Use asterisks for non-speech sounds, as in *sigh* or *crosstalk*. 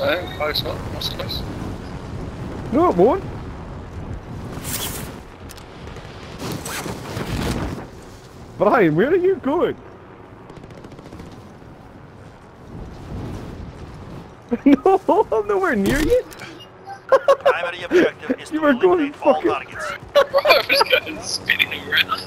saying, close, what? Close? No, it. Bryan, where are you going? *laughs* no, I'm nowhere near you. Primary objective is *laughs* You to were going eliminate all fucking- targets. *laughs* I was going spinning around.